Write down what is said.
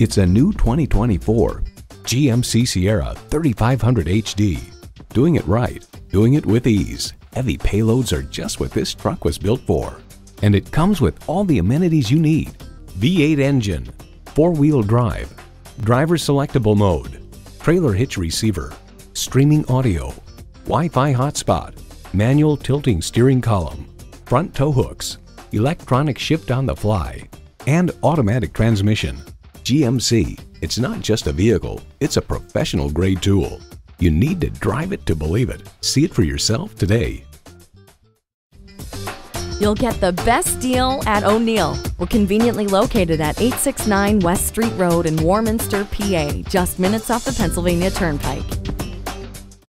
It's a new 2024 GMC Sierra 3500 HD. Doing it right, doing it with ease. Heavy payloads are just what this truck was built for. And it comes with all the amenities you need. V8 engine, four-wheel drive, driver selectable mode, trailer hitch receiver, streaming audio, Wi-Fi hotspot, manual tilting steering column, front tow hooks, electronic shift on the fly, and automatic transmission. GMC, it's not just a vehicle, it's a professional grade tool. You need to drive it to believe it. See it for yourself today. You'll get the best deal at O'Neil. We're conveniently located at 869 West Street Road in Warminster, PA, just minutes off the Pennsylvania Turnpike.